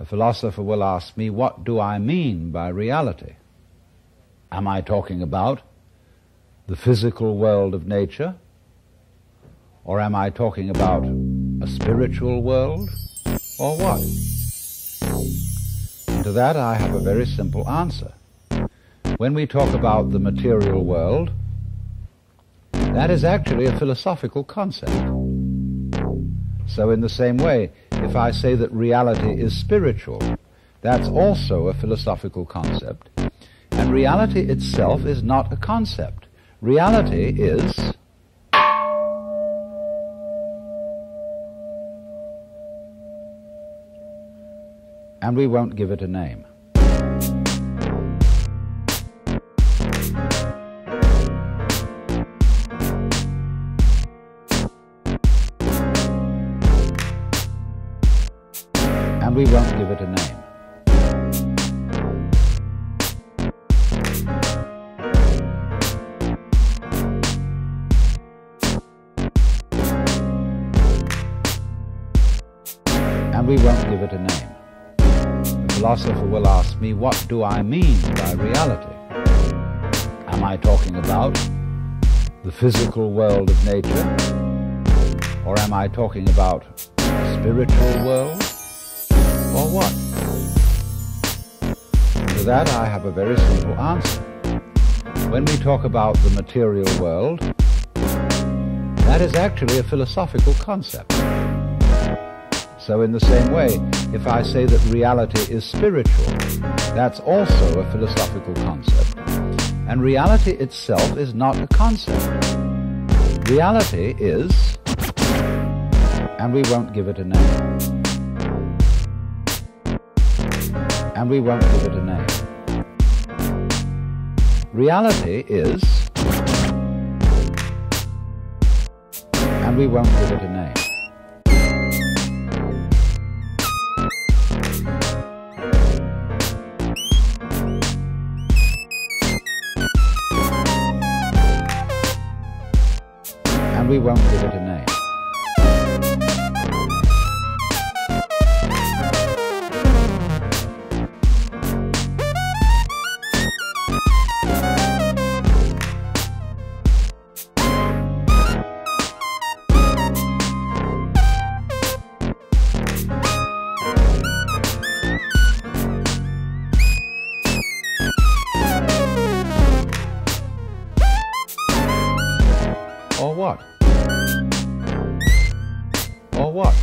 A philosopher will ask me, what do I mean by reality? Am I talking about the physical world of nature? Or am I talking about a spiritual world? Or what? And to that I have a very simple answer. When we talk about the material world, that is actually a philosophical concept. So in the same way, if I say that reality is spiritual, that's also a philosophical concept. And reality itself is not a concept. Reality is and we won't give it a name. And we won't give it a name. And we won't give it a name The philosopher will ask me, what do I mean by reality? Am I talking about the physical world of nature? Or am I talking about the spiritual world? Or what? To that I have a very simple answer. When we talk about the material world, that is actually a philosophical concept. So in the same way, if I say that reality is spiritual, that's also a philosophical concept. And reality itself is not a concept. Reality is, and we won't give it a name. And we won't give it a name. Reality is, and we won't give it a name. and we won't give it a name. Or what? Or what?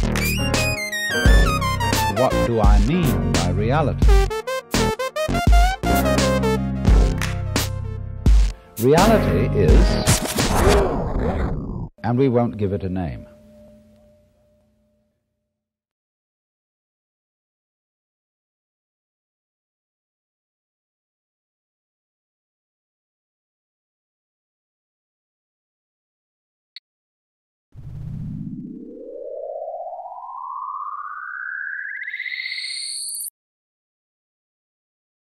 What do I mean by reality? Reality is, and we won't give it a name.